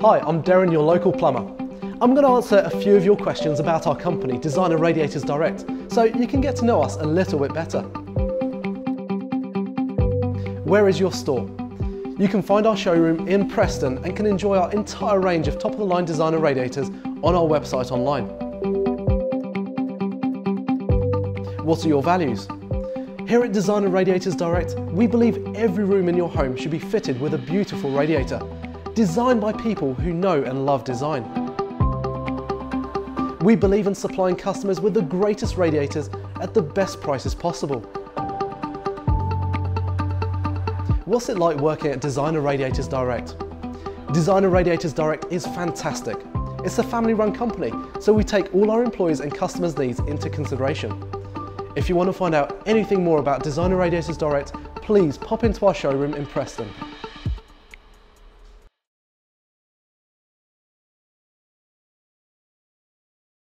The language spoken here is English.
Hi, I'm Darren, your local plumber. I'm going to answer a few of your questions about our company, Designer Radiators Direct, so you can get to know us a little bit better. Where is your store? You can find our showroom in Preston and can enjoy our entire range of top-of-the-line designer radiators on our website online. What are your values? Here at Designer Radiators Direct, we believe every room in your home should be fitted with a beautiful radiator, designed by people who know and love design. We believe in supplying customers with the greatest radiators at the best prices possible. What's it like working at Designer Radiators Direct? Designer Radiators Direct is fantastic. It's a family run company, so we take all our employees and customers' needs into consideration. If you want to find out anything more about Designer Radiators Direct, please pop into our showroom in Preston.